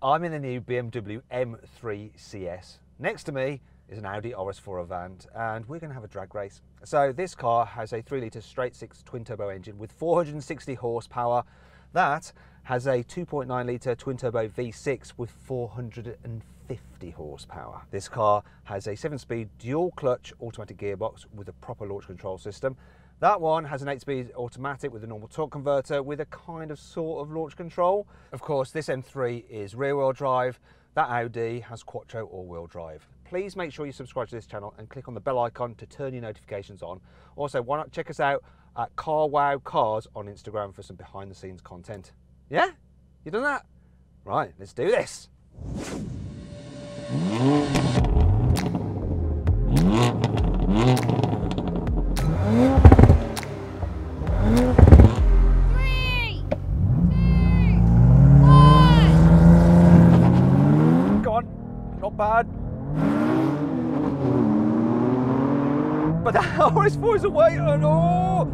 I'm in the new BMW M3 CS. Next to me is an Audi RS4 Avant and we're going to have a drag race. So this car has a 3 litre straight 6 twin turbo engine with 460 horsepower. That has a 2.9 litre twin turbo V6 with 450 horsepower. This car has a 7 speed dual clutch automatic gearbox with a proper launch control system that one has an 8-speed automatic with a normal torque converter with a kind of sort of launch control. Of course, this M3 is rear-wheel drive. That Audi has Quattro all-wheel drive. Please make sure you subscribe to this channel and click on the bell icon to turn your notifications on. Also, why not check us out at carwow Cars on Instagram for some behind-the-scenes content. Yeah? You done that? Right, let's do this. Bad. But the RS4 is away. Oh no!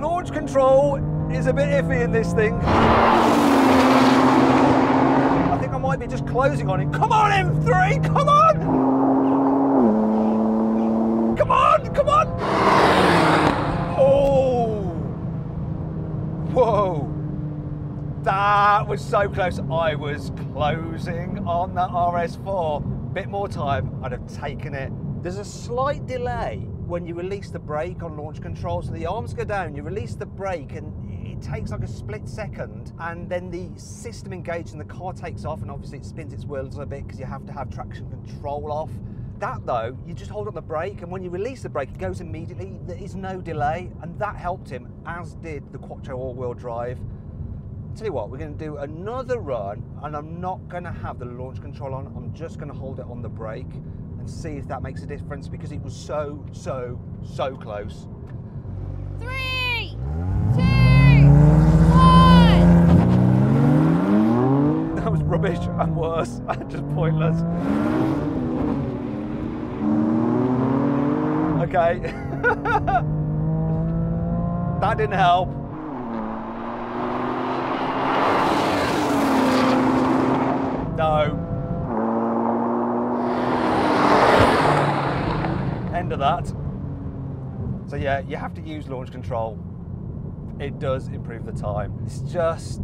Launch control is a bit iffy in this thing. I think I might be just closing on it. Come on, M3! Come on! Come on! Come on! Oh! Whoa! That was so close. I was closing on that RS4. Bit more time, I'd have taken it. There's a slight delay when you release the brake on launch control. So the arms go down, you release the brake and it takes like a split second and then the system engages and the car takes off and obviously it spins its wheels a bit because you have to have traction control off. That though, you just hold on the brake and when you release the brake, it goes immediately. There is no delay and that helped him, as did the Quattro all-wheel drive. Tell you what, we're going to do another run and I'm not going to have the launch control on. I'm just going to hold it on the brake and see if that makes a difference because it was so, so, so close. Three, two, one. That was rubbish and worse and just pointless. Okay. that didn't help. No. End of that. So yeah, you have to use launch control. It does improve the time. It's just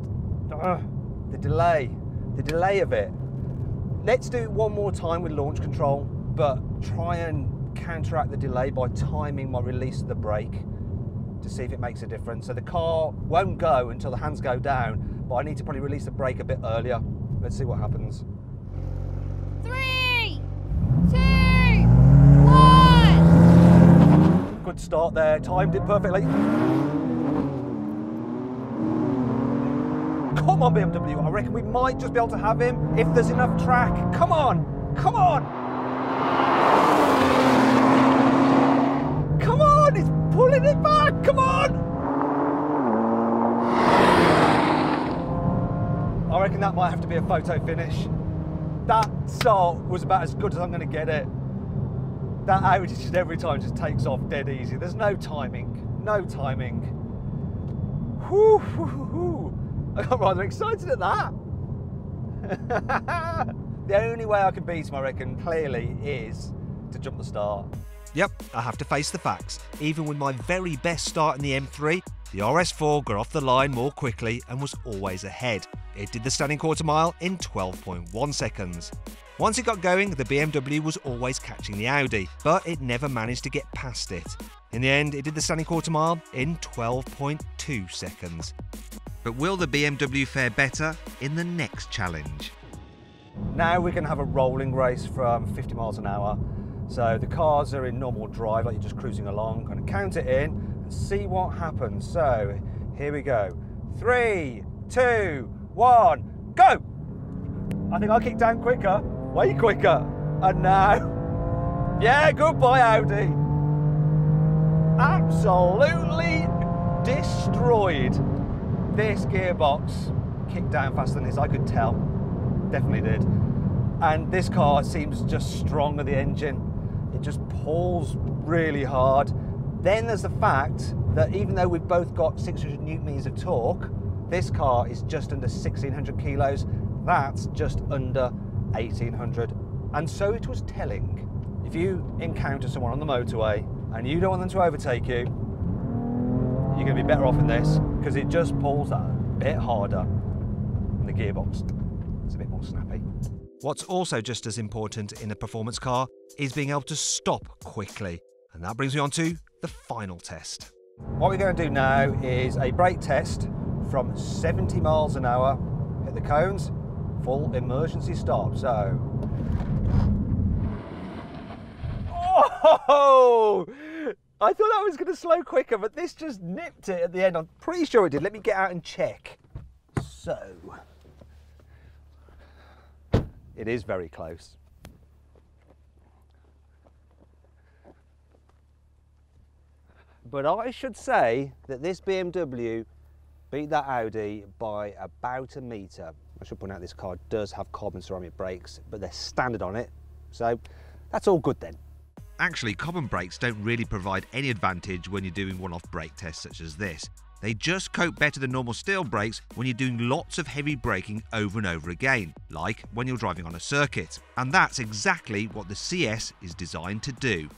uh, the delay, the delay of it. Let's do it one more time with launch control, but try and counteract the delay by timing my release of the brake to see if it makes a difference. So the car won't go until the hands go down, but I need to probably release the brake a bit earlier. Let's see what happens. Three, two, one. Good start there, timed it perfectly. Come on, BMW, I reckon we might just be able to have him if there's enough track. Come on, come on. Come on, he's pulling it back, come on. I reckon that might have to be a photo finish. That start was about as good as I'm going to get it. That Audi just every time just takes off dead easy. There's no timing, no timing. Whew, whew, whew. I got rather excited at that. the only way I can beat him, I reckon, clearly is to jump the start. Yep, I have to face the facts. Even with my very best start in the M3, the RS4 got off the line more quickly and was always ahead. It did the standing quarter mile in 12.1 seconds. Once it got going, the BMW was always catching the Audi, but it never managed to get past it. In the end, it did the standing quarter mile in 12.2 seconds. But will the BMW fare better in the next challenge? Now we're going to have a rolling race from 50 miles an hour. So the cars are in normal drive, like you're just cruising along. Going to count it in and see what happens. So here we go. Three, two, one, go! I think I'll kick down quicker, way quicker. And now, yeah, goodbye Audi. Absolutely destroyed. This gearbox kicked down faster than this, I could tell. Definitely did. And this car seems just strong the engine. It just pulls really hard. Then there's the fact that even though we've both got 600 newton meters of torque, This car is just under 1600 kilos. That's just under 1800. And so it was telling. If you encounter someone on the motorway and you don't want them to overtake you, you're going to be better off in this because it just pulls that bit harder and the gearbox is a bit more snappy. What's also just as important in a performance car is being able to stop quickly. And that brings me on to the final test. What we're going to do now is a brake test from 70 miles an hour. Hit the cones, full emergency stop. So. Oh! I thought I was going to slow quicker, but this just nipped it at the end. I'm pretty sure it did. Let me get out and check. So. It is very close. But I should say that this BMW beat that Audi by about a metre. I should point out this car does have carbon ceramic brakes, but they're standard on it. So that's all good then. Actually, carbon brakes don't really provide any advantage when you're doing one off brake tests such as this. They just cope better than normal steel brakes when you're doing lots of heavy braking over and over again, like when you're driving on a circuit. And that's exactly what the CS is designed to do.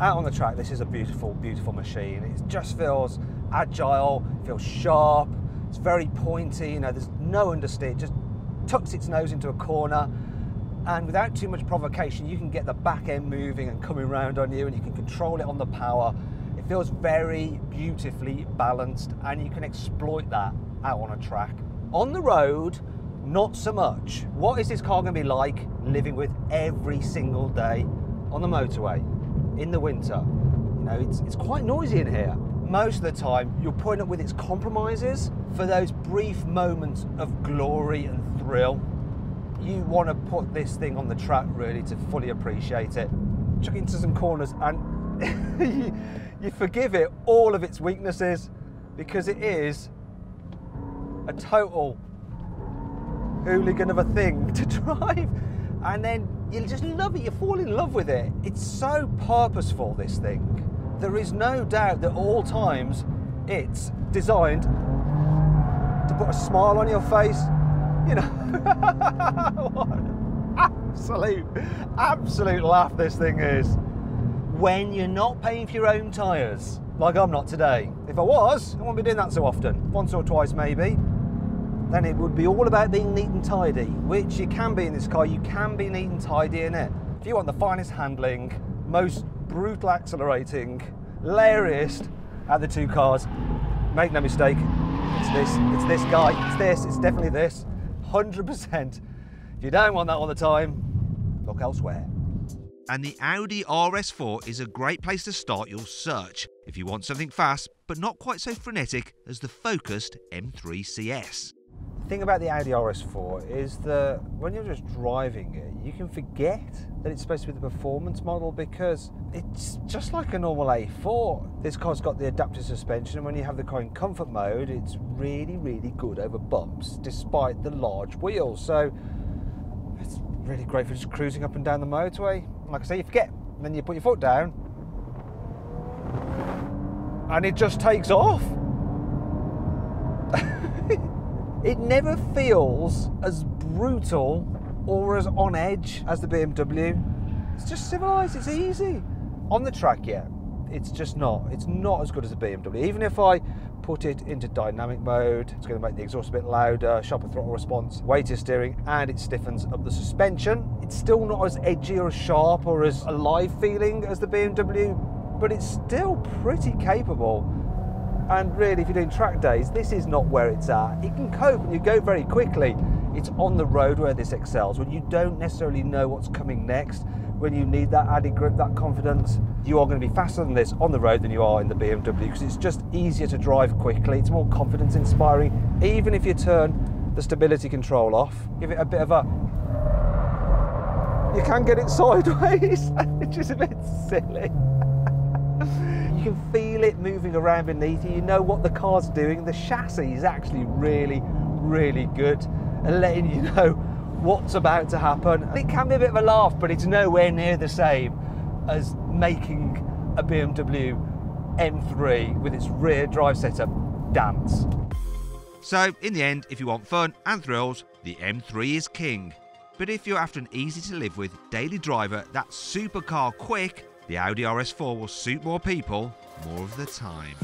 Out on the track, this is a beautiful, beautiful machine. It just feels agile, feels sharp, it's very pointy, you know, there's no understeer, it just tucks its nose into a corner. And without too much provocation, you can get the back end moving and coming round on you, and you can control it on the power. It feels very beautifully balanced, and you can exploit that out on a track. On the road, not so much. What is this car going to be like living with every single day on the motorway? In the winter. You know, it's, it's quite noisy in here. Most of the time, you're putting up with its compromises for those brief moments of glory and thrill. You want to put this thing on the track really to fully appreciate it. Chuck into some corners and you, you forgive it all of its weaknesses because it is a total hooligan of a thing to drive. And then you just love it, you fall in love with it. It's so purposeful, this thing. There is no doubt that at all times it's designed to put a smile on your face. You know, absolute, absolute laugh this thing is. When you're not paying for your own tyres, like I'm not today. If I was, I wouldn't be doing that so often. Once or twice maybe then it would be all about being neat and tidy, which you can be in this car. You can be neat and tidy in it. If you want the finest handling, most brutal accelerating, layeriest out the two cars, make no mistake, it's this, it's this guy, it's this, it's definitely this, 100%. If you don't want that all the time, look elsewhere. And the Audi RS4 is a great place to start your search if you want something fast but not quite so frenetic as the focused M3 CS thing about the Audi RS4 is that when you're just driving it, you can forget that it's supposed to be the performance model because it's just like a normal A4. This car's got the adaptive suspension, and when you have the car in comfort mode, it's really, really good over bumps despite the large wheels. So it's really great for just cruising up and down the motorway. Like I say, you forget, and then you put your foot down, and it just takes off. It never feels as brutal or as on edge as the BMW. It's just civilized, it's easy. On the track, yeah, it's just not. It's not as good as the BMW. Even if I put it into dynamic mode, it's going to make the exhaust a bit louder, sharper throttle response, weightier steering, and it stiffens up the suspension. It's still not as edgy or as sharp or as alive feeling as the BMW, but it's still pretty capable. And really, if you're doing track days, this is not where it's at. It can cope and you go very quickly. It's on the road where this excels. When you don't necessarily know what's coming next, when you need that added grip, that confidence, you are going to be faster than this on the road than you are in the BMW because it's just easier to drive quickly. It's more confidence inspiring. Even if you turn the stability control off, give it a bit of a you can get it sideways, which is a bit silly. can feel it moving around beneath you. You know what the car's doing. The chassis is actually really, really good and letting you know what's about to happen. It can be a bit of a laugh, but it's nowhere near the same as making a BMW M3 with its rear drive setup dance. So, in the end, if you want fun and thrills, the M3 is king. But if you're after an easy to live with daily driver that's supercar quick, the Audi RS4 will suit more people more of the time.